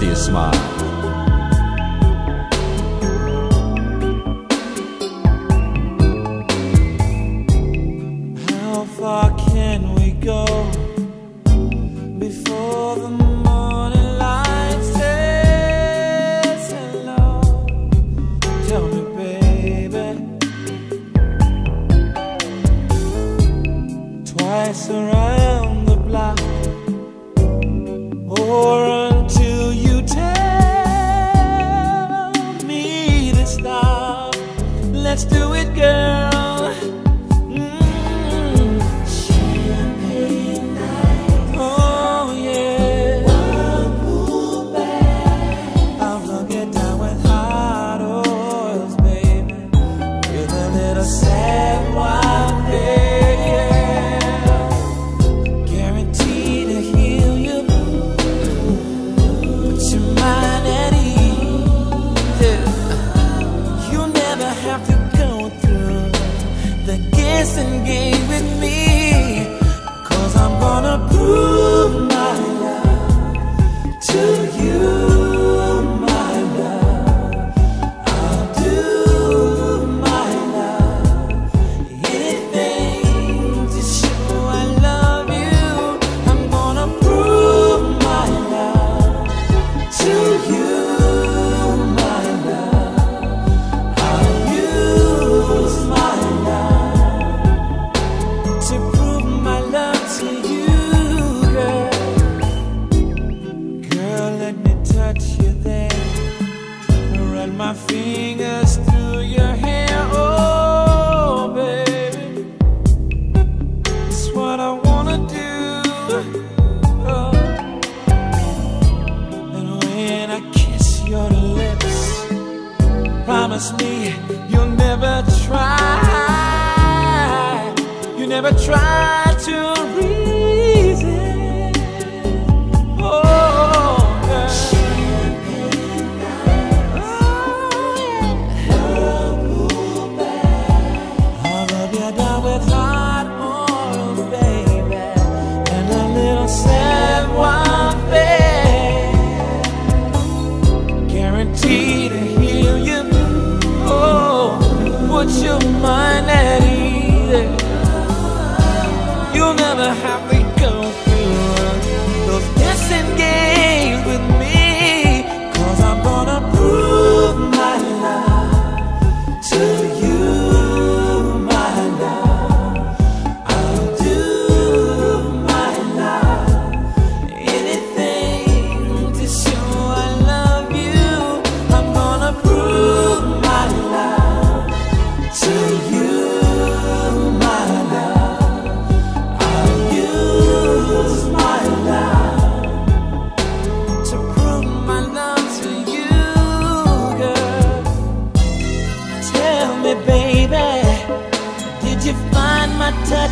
see a smile. How far can we go before the morning light says hello? Tell me, baby. Twice around the block. Or Let's do it, girl. my fingers through your hair. Oh, baby, it's what I wanna do. Oh. And when I kiss your lips, promise me you'll never try, you never try to reach.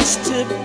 just to